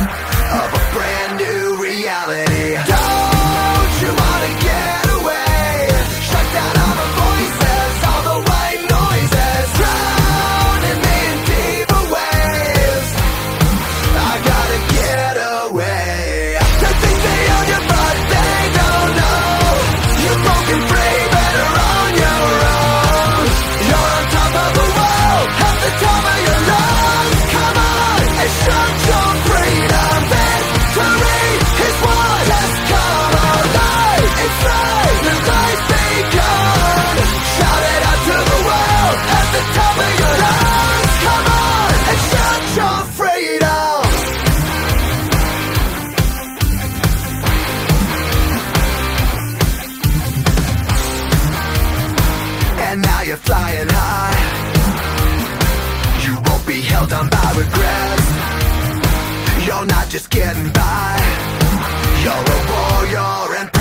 of a brand new reality. now you're flying high. You won't be held down by regrets You're not just getting by. You're a warrior and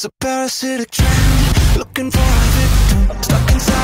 It's a parasitic trend, looking for a victim, stuck inside.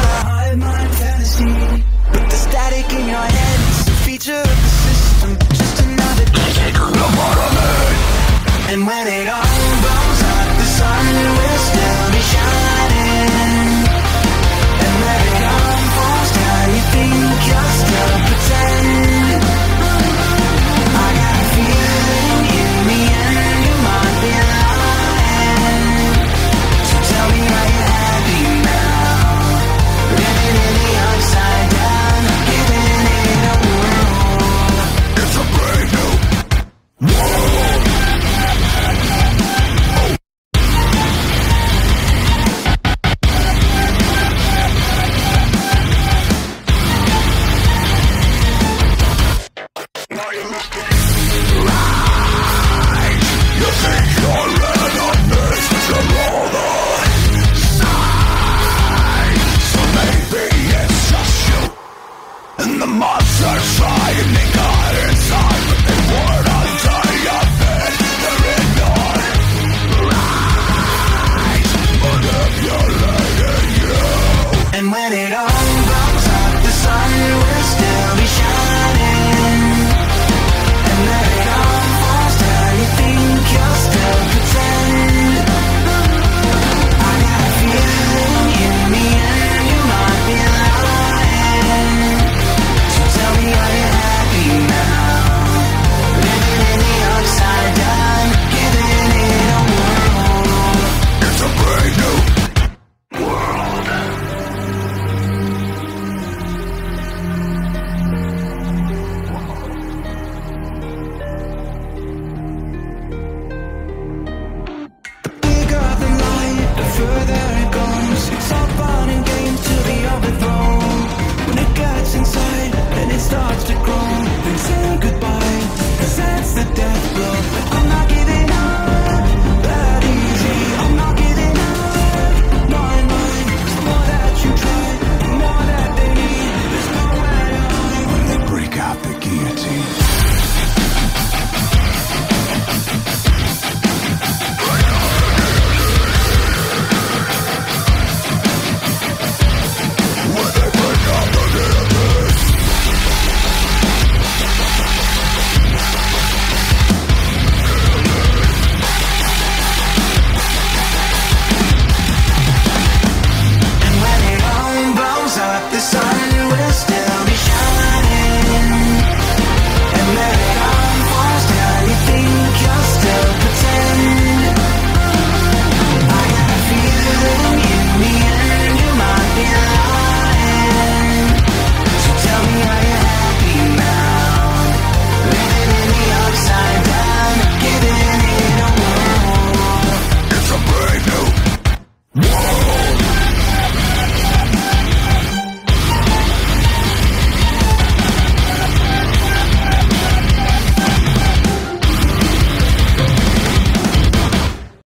Starts to grow, then say goodbye. Cause that's the death blow.